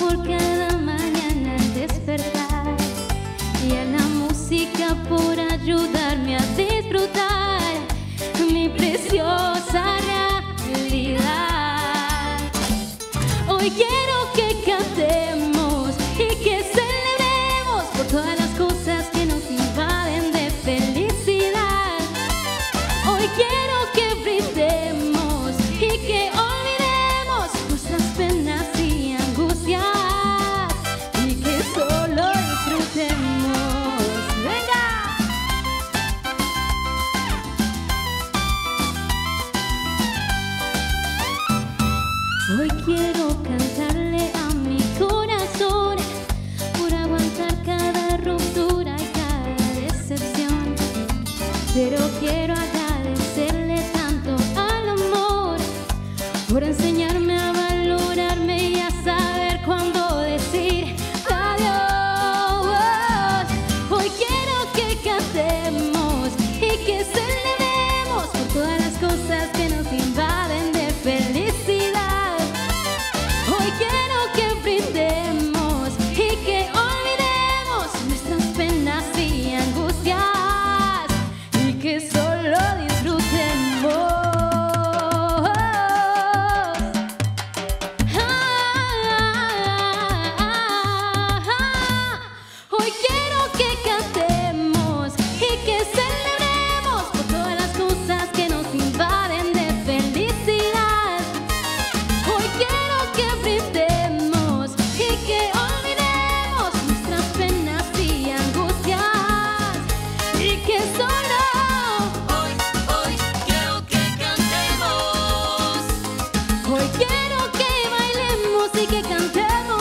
Por cada mañana al despertar y a la música por ayudarme a disfrutar mi preciosa realidad. Hoy quiero que Hoy quiero cantarle a mi corazón por aguantar cada ruptura y cada decepción. Pero quiero agradecerle tanto al amor por enseñarme. que cantemos.